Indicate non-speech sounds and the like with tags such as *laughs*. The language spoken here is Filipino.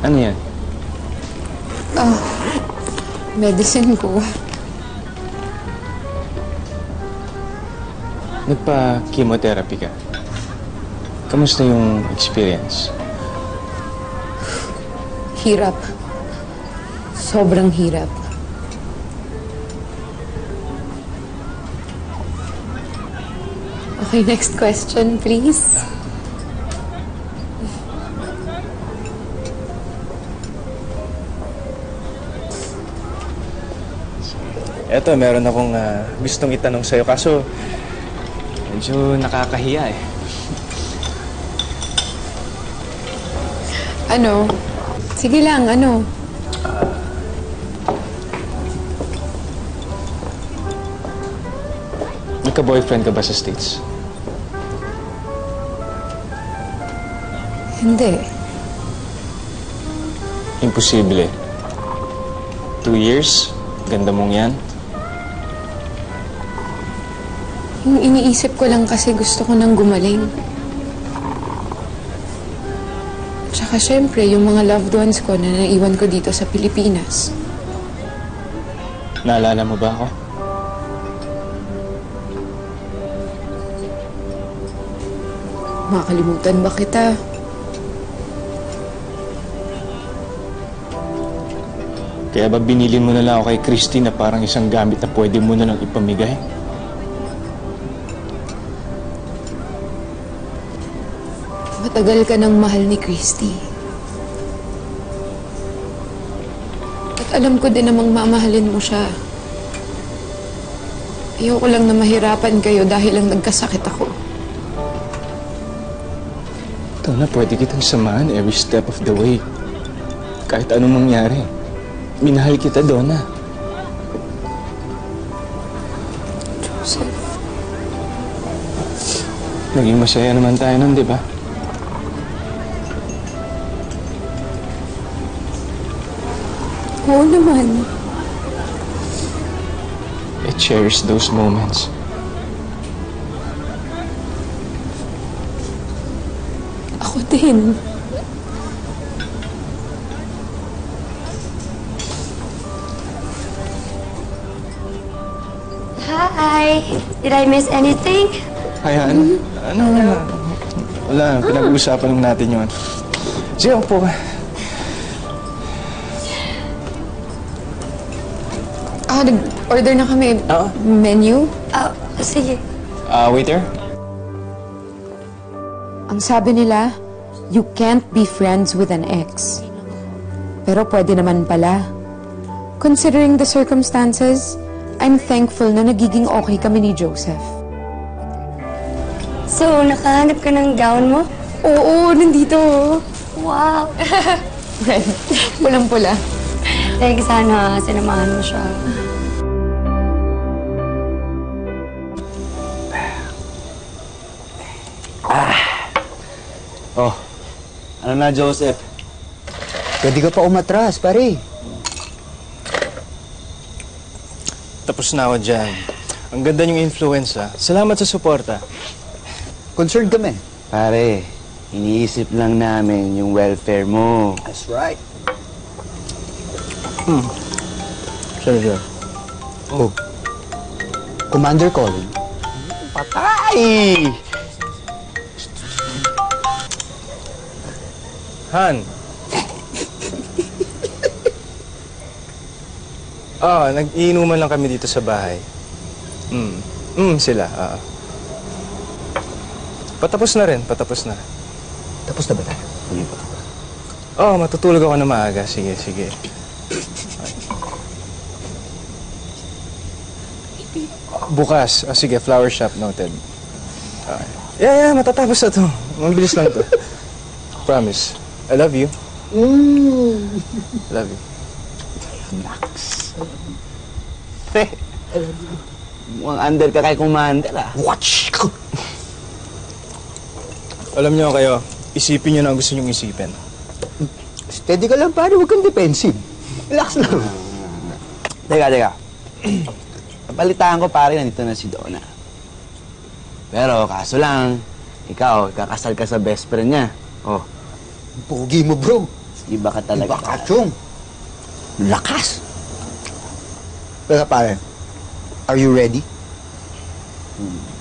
Ano yan? Medicine ko. Nagpa-chemotherapy ka. Kamusta yung experience? Hirap. Sobrang hirap. Okay, next question, please. Eto, meron akong ah, gustong itanong sa'yo. Kaso, medyo nakakahiya eh. Ano? Sige lang, ano? Nagka-boyfriend ka ba sa States? Hindi. Imposible. Two years? Ganda mong yan? Yung iniisip ko lang kasi gusto ko nang gumaling. Tsaka syempre, yung mga loved ones ko na naiwan ko dito sa Pilipinas. Naalala mo ba ako? Makakalimutan ba kita? Kaya ba binili mo na lang ako kay Christy na parang isang gamit na pwede mo na lang ipamigay? Matagal ka ng mahal ni Christy. At alam ko din namang mamahalin mo siya. Ayoko lang na mahirapan kayo dahil lang nagkasakit ako. Ito na, pwede kitang samahan every step of the way. Kahit anong mangyari. Minahal kita, Donna. Joseph. Naging masaya naman tayo nun, di ba? Oo naman. I cherish those moments. Ako din. Hi! Did I miss anything? Ayan. Ano, ano? Wala, pinag-uusapan lang natin yun. Sige, upo ka. Ah, nag-order na kami. Oo. Menu? Oh, sige. Ah, waiter? Ang sabi nila, you can't be friends with an ex. Pero pwede naman pala. Considering the circumstances, I'm thankful na nagiging okay kami ni Joseph. So, nakahanap ka ng gown mo? Oo, nandito. Wow! *laughs* Red. Pulang-pula. Thanks, sana sinamahan mo siya. Oh, ano na, Joseph? Pwede ka pa umatras, pare. Tapos na ako dyan. Ang ganda yung influence, ah. Salamat sa suporta. Concerned kami. Pare, iniisip lang namin yung welfare mo. That's right. Sure, sure. Oh. Commander Colin. Patay! Han! *laughs* Ah, nag-iinuman lang kami dito sa bahay. Mm. Mm, sila, ah. Patapos na rin, patapos na. Tapos na ba tayo? Hindi pa. Oh, matutulog ako na maaga. Sige, sige. Bukas. Ah, sige, flower shop noted. Okay. Yeah, yeah, matatapos na to. Mabilis lang to. *laughs* Promise. I love you. Love you. Pre, mukhang under ka kay Commander ah. Watch! Alam niyo kayo, isipin niyo na ang gusto niyong isipin. Steady ka lang, pare. Huwag kang defensive. Relax lang. Teka, teka. Napalitaan ko pare, nandito na si Donna. Pero kaso lang, ikaw, kakasal ka sa best friend niya. Oh, Pogi mo, bro. Iba ka talaga. Iba ka, Chong. Lakas. Pero pare, are you ready? Hmm.